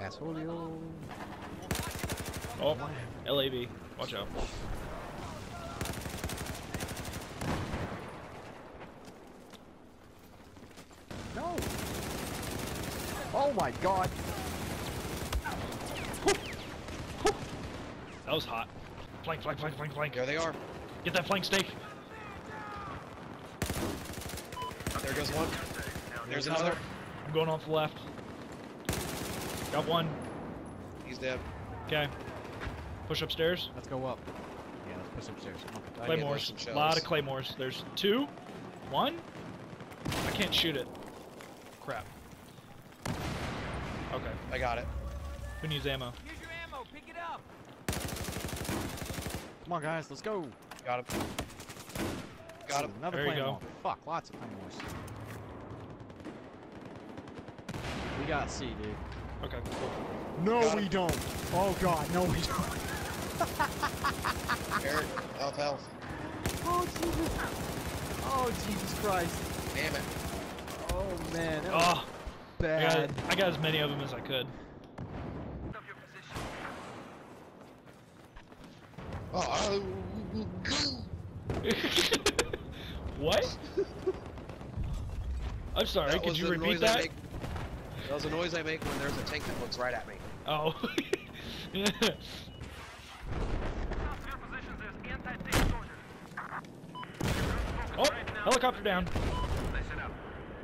Gracias, Julio. Oh, LAV. Watch out. No! Oh my god! That was hot. Flank, flank, flank, flank, flank. There they are. Get that flank steak. There goes one. There's another. I'm going off the left. Got one. He's dead. Okay. Push upstairs. Let's go up. Yeah, let's push upstairs. Come on. Claymores. A lot of claymores. There's two. One. I can't shoot it. Crap. Okay. I got it. Who needs ammo? Here's your ammo. Pick it up. Come on, guys, let's go. Got him. Got him. Another There you claymore. go. Fuck, lots of claymores. We got C, dude. Okay. Cool. No, Got we him. don't. Oh god, no, we don't. Eric, health, health. Oh Jesus. Oh Jesus Christ. Damn it. Oh man, that was Oh, I bad. got, I got as many of them as I could. Up your position. Oh, what? I'm sorry. that Could you repeat noise I that? Make. That was the noise I make when there's a tank that looks right at me. Oh. Up to your positions. There's anti-tank soldiers. oh, helicopter down.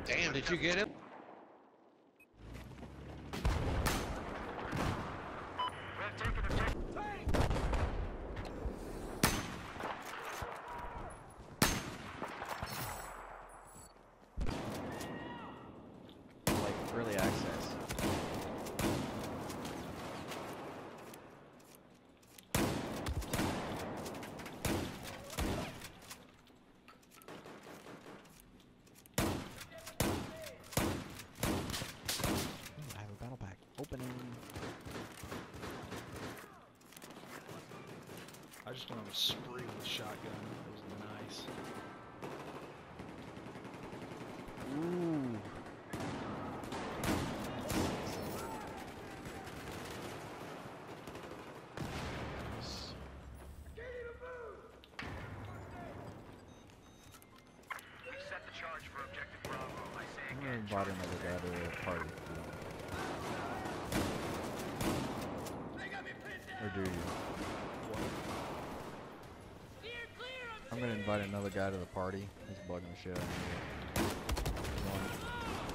Damn, did you get him? We have taken objective. Like early access. Ooh, I have a battle pack. Opening. I just went on a spree with shotgun. That was nice. Ooh. We set the charge for objective Bravo. I say I'm gonna invite another guy to the party. Or do you? I'm gonna invite another guy to the party. He's bugging the shit out of me.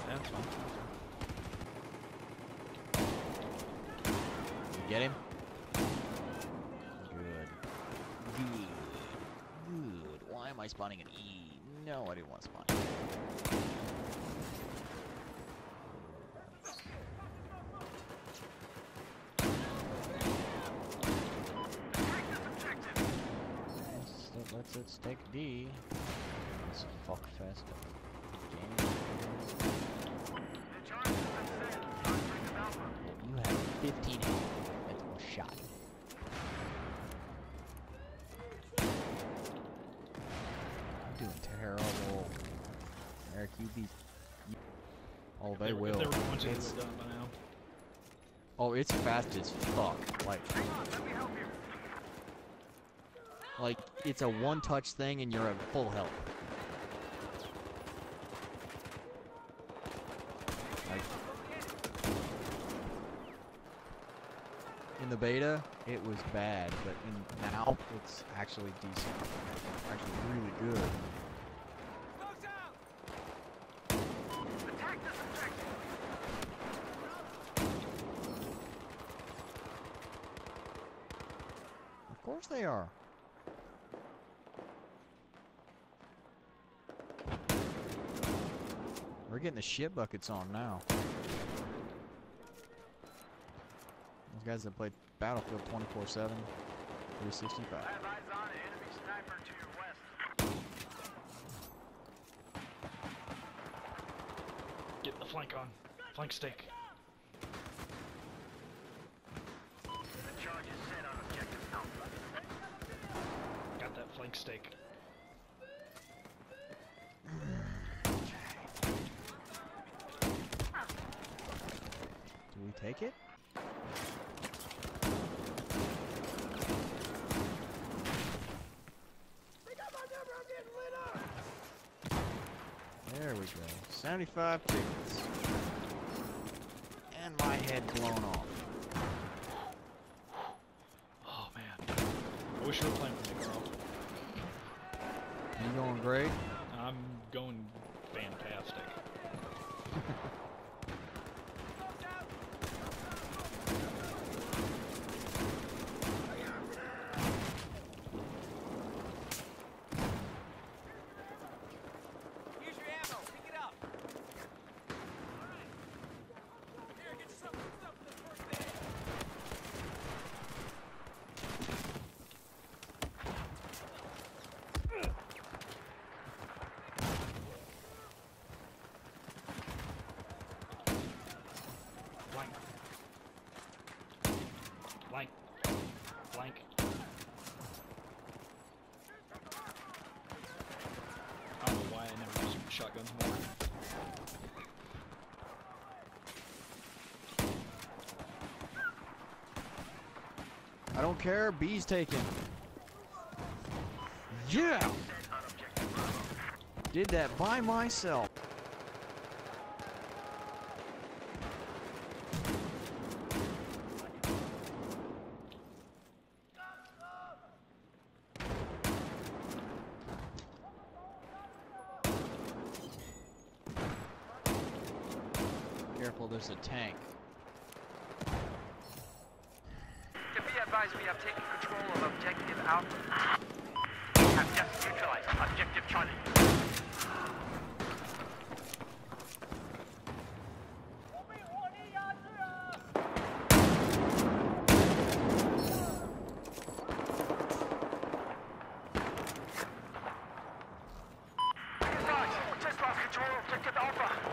That's fine. You get him? Good. Good. Good. Why am I spawning an E? No, I didn't want to spawn. Let's, let's, let's take D. Let's fuck fest. The charge has been set. Objective Alpha. You have 15 That's one shot. You're doing terrible. Eric, you be. Oh, they If will. If they were going to, they It's- would have done it by now. Oh, it's fast as fuck. Like, Hang on. Let me help you. like it's a one-touch thing, and you're at full health. In the beta, it was bad, but in now, it's actually decent. Actually, really good. Of course they are. Getting the shit buckets on now. Those guys that played Battlefield 24-7, 365. I have eyes on an enemy sniper to your west. Get the flank on. Flank steak. The charge is set on objective Alpha. Got that flank steak. make it? There we go. 75 tickets. And my head blown off. Oh, man. I wish you were playing with me, Carl. You going great? I'm going fantastic. Blank. I don't know why I never used shotguns more. I don't care. B's taken. Yeah! Set on objective Bravo. Did that by myself. careful, there's a tank. To be advised, we have taken control of objective Alpha. Have just neutralized objective Charlie. objective Alpha.